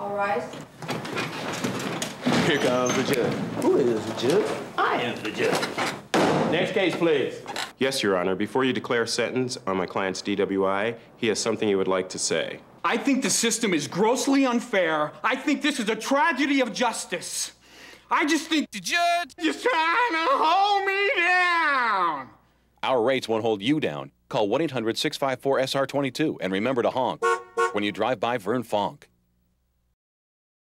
All right. Here comes the judge. Who is the judge? I am the judge. Next case, please. Yes, Your Honor. Before you declare sentence on my client's DWI, he has something he would like to say. I think the system is grossly unfair. I think this is a tragedy of justice. I just think the judge is trying to hold me down. Our rates won't hold you down. Call 1 800 654 SR22 and remember to honk when you drive by Vern Fonk.